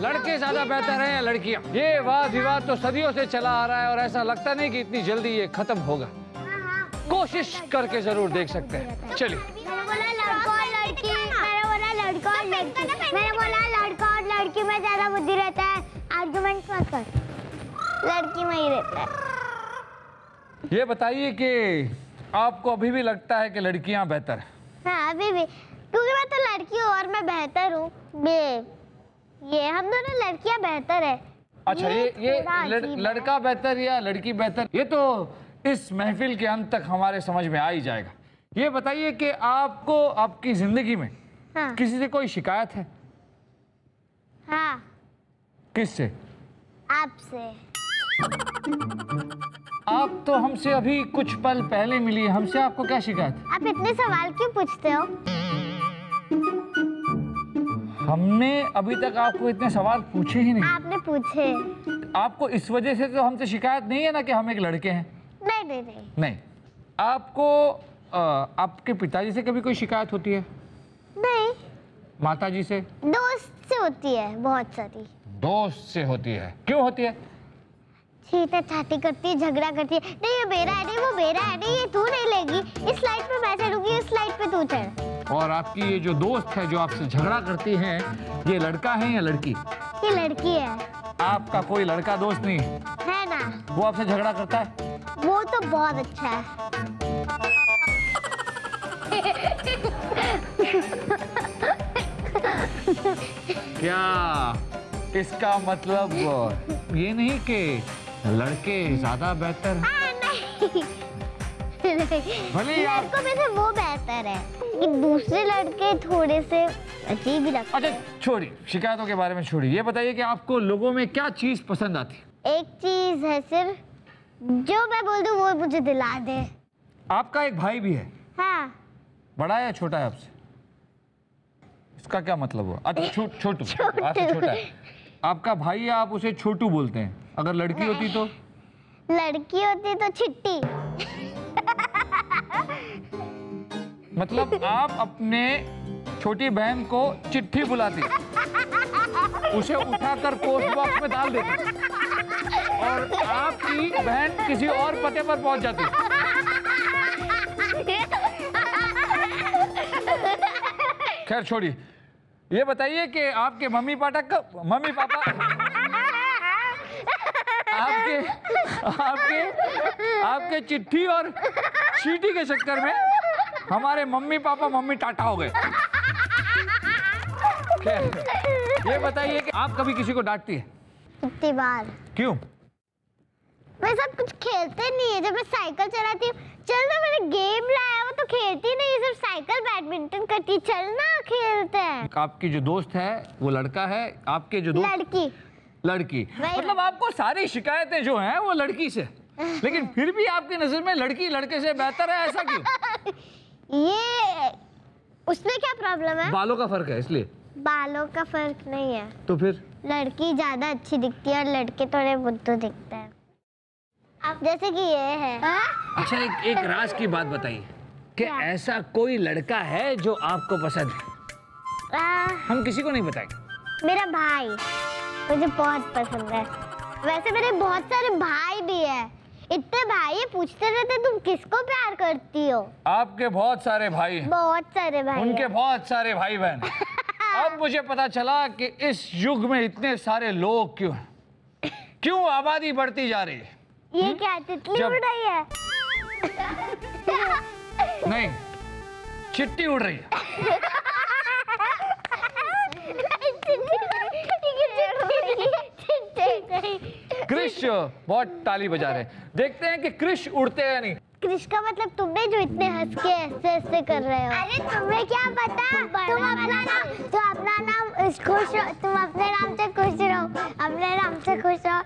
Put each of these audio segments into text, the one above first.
लड़के। ज़्यादा बेहतर हैं। लड़कियाँ। ये वाद विवाद तो सदियों से चला आ रहा है और ऐसा लगता नहीं कि इतनी जल्दी ये खत्म होगा। कोशिश करके ज़रूर देख सकते हैं। चलिए। लड़की में ज़्यादा बुद्धि रहता है। आर्गुमेंट मत कर। लड़की में ही रहता है। ये बताइए कि आपको अभी भी लगता है कि लड़कियाँ बेहतर हैं? हाँ अभी भी। क्योंकि मैं तो लड़की हूँ और मैं बेहतर हूँ। ये ये हम दोनों लड़कियाँ बेहतर है। अच्छा ये ये लड़, लड़का बेहतर या लड़की बेहतर? ये तो इस महफिल के अंत तक हमारे समझ में आ ही जाएगा। ये बताइए कि आपको आपकी ज़िंदगी में हाँ। किसी से कोई शिकायत है? हाँ। किससे? आपसे। आप तो हमसे अभी कुछ पल पहले मिली हमसे आपको क्या शिकायत? आप इतने सवाल क्यों पूछते हो? हमने अभी तक आपको इतने सवाल पूछे ही नहीं। आपने पूछे। आपको इस वजह से तो हमसे शिकायत नहीं है ना कि हम एक लड़के हैं? नहीं नहीं नहीं। नहीं। आपको अ, आपके पिताजी से कभी कोई शिकायत होती है? नहीं। माता जी से? दोस्त से होती है बहुत सारी। दोस्त से होती है। क्यों होती है? छीटे छाती करती है झगड़ा करती है। नहीं ये मेरा है नहीं वो मेरा है नहीं ये तू नहीं लेगी। इस लाइट पे मैं चढ़ूँगी इस लाइट पे तू चढ़ और आपकी ये जो दोस्त है जो आपसे झगड़ा करती है ये लड़का है या लड़की? ये लड़की है। आपका कोई लड़का दोस्त नहीं? है है ना। वो आपसे झगड़ा करता है? वो तो बहुत अच्छा है। क्या? इसका मतलब ये नहीं कि लड़के ज़्यादा बेहतर। भले लड़कों में से वो बेहतर है कि दूसरे लड़के थोड़े से अजीब ही लगते अच्छा छोड़िए शिकायतों के बारे में छोड़िए। ये बताइए कि आपको लोगों में क्या चीज़ पसंद आती है? एक चीज़ है सिर्फ़ जो मैं बोल दूँ वो मुझे दिला दे। आपका एक भाई भी है? हाँ। बड़ा है या छोटा है आपसे? इसका क्या मतलब हुआ? अच्छा छोटू छोटा है। आपका भाई है आप उसे छोटू बोलते हैं? अगर लड़की होती तो? लड़की होती तो छिट्टी। मतलब आप अपने छोटी बहन को चिट्ठी बुलाती। उसे उठाकर पोस्ट बॉक्स में डाल देती। और आपकी बहन किसी और पते पर पहुँच जाती। खैर छोड़िए। ये बताइए कि आपके मम्मी पापा मम्मी पापा आपके आपके आपके चिट्ठी और चीटी के चक्कर में हमारे मम्मी पापा मम्मी टाटा हो गए। ये बताइए कि आप कभी किसी को डांटती है? कितनी बार। क्यों? मैं सब कुछ खेलते नहीं है जब मैं साइकिल चलाती हूँ। चल ना मैंने गेम लाया वो तो खेलती नहीं सिर्फ़ साइकिल बैडमिंटन करती। चल ना खेलते हैं। आपकी जो दोस्त है वो लड़का है आपके जो दोस्त लड़की। लड़की। मतलब आपको सारी शिकायतें जो हैं वो लड़की से। लेकिन फिर भी आपकी नज़र में लड़की लड़के से बेहतर है ऐसा क्यों? ये उसमें क्या प्रॉब्लम है? बालों का फ़र्क है इसलिए। बालों का फ़र्क नहीं है। तो फिर? लड़की ज़्यादा अच्छी दिखती है और लड़के थोड़े बुद्धू दिखते हैं। जैसे कि ये है। अच्छा एक एक राज की बात बताइए। कि ऐसा कोई लड़का है जो आपको पसंद है? आ, हम किसी को नहीं बताएँगे। मेरा भाई। मुझे बहुत पसंद है। वैसे मेरे बहुत सारे भाई भी है। इतने भाई है पूछते रहते तुम किसको प्यार करती हो? आपके बहुत सारे भाई हैं। बहुत सारे भाई उनके बहुत सारे भाई बहन। अब मुझे पता चला कि इस युग में इतने सारे लोग क्यों हैं? क्यों आबादी बढ़ती जा रही है? ये क्या तितली उड़ रही है? नहीं चिट्टी उड़ रही है। कृष बहुत ताली बजा रहे हैं। देखते हैं कि कृष उड़ते हैं या नहीं। कृष का मतलब तुमने जो इतने हंस के ऐसे ऐसे कर रहे हो। अरे तुम्हें क्या पता? तुम अपना नाम तुम अपना नाम खुश रहो। तुम अपने नाम से खुश रहो। अपने नाम से खुश रहो।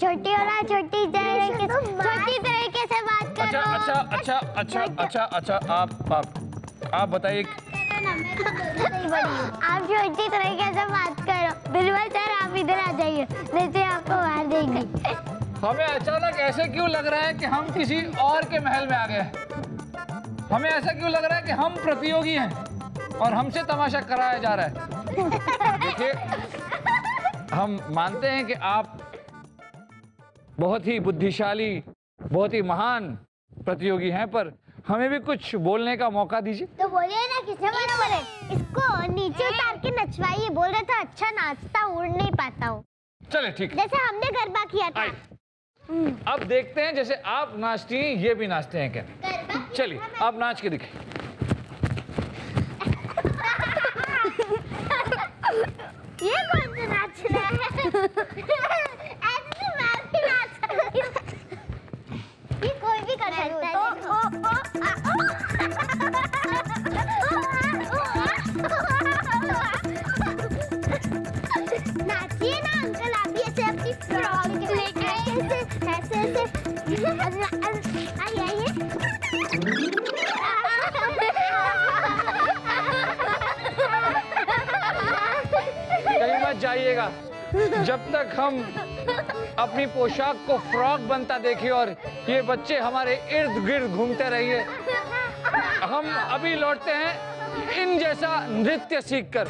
छोटी हो ना छोटी तरीके से छोटी तरीके से बात अच्छा करो अच्छा अच्छा अच्छा अच्छा अच्छा आप आप आप बताइए आप छोटी तरीके से बात करो। बिरबल सर आप इधर आ जाइए। नहीं तो आपको मार देंगे। हमें अचानक ऐसे क्यों लग रहा है कि हम किसी और के महल में आ गए हैं? हमें ऐसा क्यों लग रहा है कि हम प्रतियोगी हैं और हमसे तमाशा कराया जा रहा है? देखिए हम मानते हैं कि आप बहुत ही बुद्धिशाली बहुत ही महान प्रतियोगी हैं पर हमें भी कुछ बोलने का मौका दीजिए। तो बोलिए ना किसे मना बोले? इसको नीचे उतार के नचवाइए बोल रहे थे अच्छा नाचता उड़ नहीं पाता हूँ। चले ठीक। जैसे हमने गरबा किया था। अब देखते हैं, जैसे आप नाचती हैं, ये भी नाचते हैं क्या? चलिए, आप नाच के दिखे ये कौन सा नाच रहा है? जाइएगा जब तक हम अपनी पोशाक को फ्रॉक बनता देखे और ये बच्चे हमारे इर्द गिर्द घूमते रहिए, हम अभी लौटते हैं इन जैसा नृत्य सीखकर।